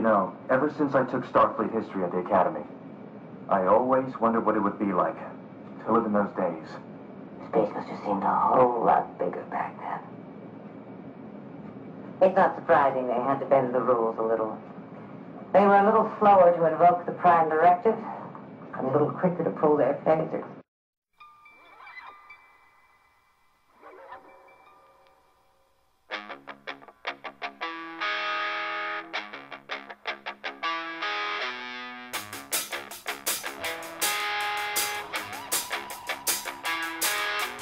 You know, ever since I took Starfleet history at the Academy, I always wondered what it would be like to live in those days. Space must have seemed a whole lot bigger back then. It's not surprising they had to bend the rules a little. They were a little slower to invoke the Prime Directive, and a little quicker to pull their phasers.